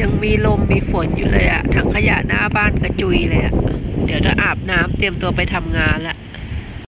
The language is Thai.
ยังมีลมมีฝนอยู่เลยอะถังขยะหน้าบ้านกระจุยเลยอะเดี๋ยวจะอาบน้ำเตรียมตัวไปทำงานละ